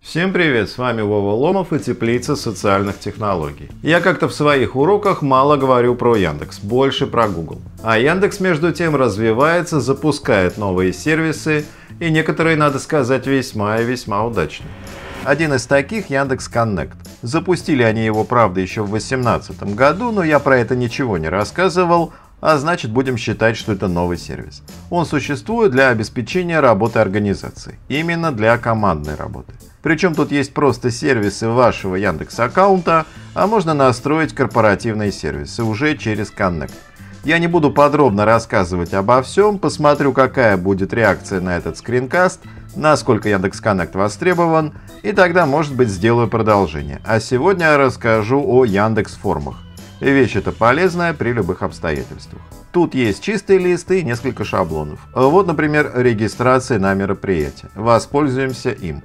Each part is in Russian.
Всем привет, с вами Вова Ломов и Теплица социальных технологий. Я как-то в своих уроках мало говорю про Яндекс, больше про Google. А Яндекс между тем развивается, запускает новые сервисы и некоторые, надо сказать, весьма и весьма удачно. Один из таких Яндекс Коннект. Запустили они его, правда, еще в 2018 году, но я про это ничего не рассказывал, а значит будем считать, что это новый сервис. Он существует для обеспечения работы организации, именно для командной работы. Причем тут есть просто сервисы вашего Яндекс аккаунта, а можно настроить корпоративные сервисы уже через Connect. Я не буду подробно рассказывать обо всем, посмотрю, какая будет реакция на этот скринкаст, насколько Яндекс Коннект востребован, и тогда, может быть, сделаю продолжение. А сегодня расскажу о Яндекс формах. Вещь эта полезная при любых обстоятельствах. Тут есть чистые листы и несколько шаблонов. Вот, например, регистрация на мероприятие. Воспользуемся им.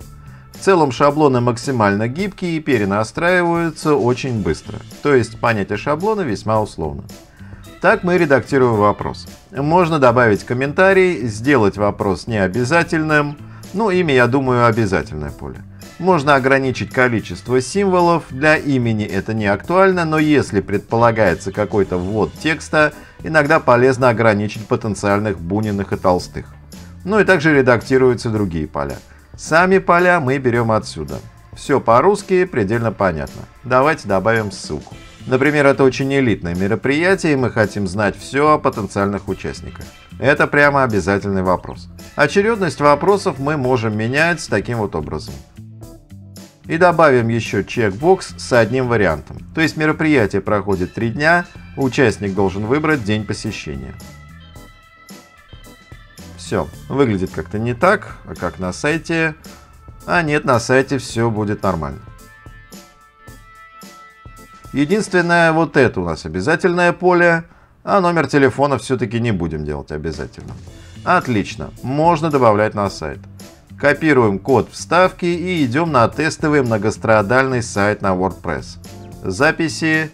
В целом шаблоны максимально гибкие и перенастраиваются очень быстро. То есть понятие шаблона весьма условно. Так мы редактируем вопрос. Можно добавить комментарий, сделать вопрос необязательным. Ну, имя, я думаю, обязательное поле. Можно ограничить количество символов, для имени это не актуально, но если предполагается какой-то ввод текста, иногда полезно ограничить потенциальных Буниных и Толстых. Ну и также редактируются другие поля. Сами поля мы берем отсюда. Все по-русски, предельно понятно. Давайте добавим ссылку. Например, это очень элитное мероприятие, и мы хотим знать все о потенциальных участниках. Это прямо обязательный вопрос. Очередность вопросов мы можем менять таким вот образом. И добавим еще чекбокс с одним вариантом. То есть мероприятие проходит три дня, участник должен выбрать день посещения. Все, выглядит как-то не так, а как на сайте. А нет, на сайте все будет нормально. Единственное, вот это у нас обязательное поле, а номер телефона все-таки не будем делать обязательно. Отлично, можно добавлять на сайт. Копируем код вставки и идем на тестовый многострадальный сайт на WordPress. Записи.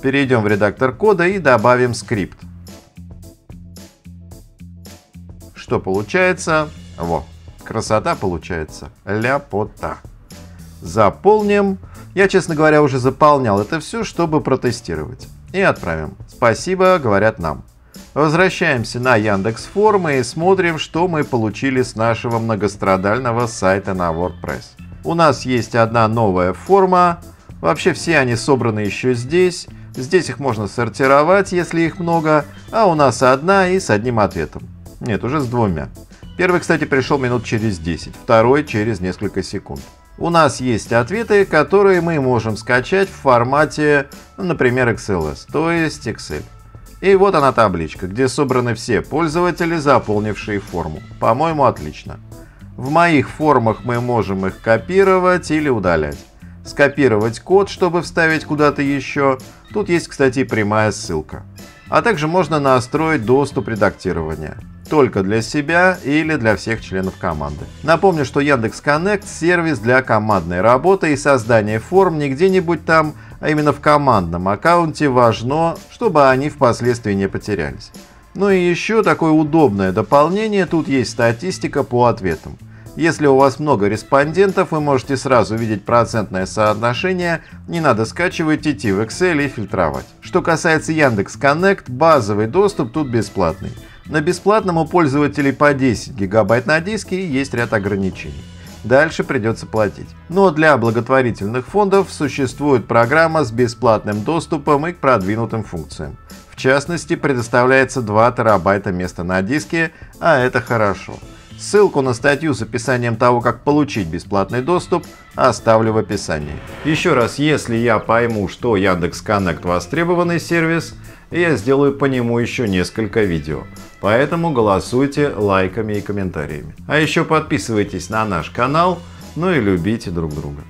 Перейдем в редактор кода и добавим скрипт. Что получается? Во, красота получается. Ляпота. Заполним. Я, честно говоря, уже заполнял это все, чтобы протестировать. И отправим. Спасибо, говорят нам. Возвращаемся на Яндекс Формы и смотрим, что мы получили с нашего многострадального сайта на WordPress. У нас есть одна новая форма. Вообще все они собраны еще здесь. Здесь их можно сортировать, если их много. А у нас одна и с одним ответом. Нет, уже с двумя. Первый, кстати, пришел минут через 10, второй через несколько секунд. У нас есть ответы, которые мы можем скачать в формате, например, XLS, то есть Excel. И вот она табличка, где собраны все пользователи, заполнившие форму. По-моему, отлично. В моих формах мы можем их копировать или удалять. Скопировать код, чтобы вставить куда-то еще. Тут есть, кстати, прямая ссылка. А также можно настроить доступ редактирования. Только для себя или для всех членов команды. Напомню, что Яндекс Connect сервис для командной работы и создания форм не где-нибудь там, а именно в командном аккаунте важно, чтобы они впоследствии не потерялись. Ну и еще такое удобное дополнение, тут есть статистика по ответам. Если у вас много респондентов, вы можете сразу видеть процентное соотношение, не надо скачивать, идти в Excel и фильтровать. Что касается Яндекс Connect, базовый доступ тут бесплатный. На бесплатном у пользователей по 10 гигабайт на диске есть ряд ограничений. Дальше придется платить. Но для благотворительных фондов существует программа с бесплатным доступом и к продвинутым функциям. В частности, предоставляется 2 терабайта места на диске, а это хорошо. Ссылку на статью с описанием того, как получить бесплатный доступ, оставлю в описании. Еще раз, если я пойму, что Яндекс.Коннект востребованный сервис, я сделаю по нему еще несколько видео. Поэтому голосуйте лайками и комментариями. А еще подписывайтесь на наш канал, ну и любите друг друга.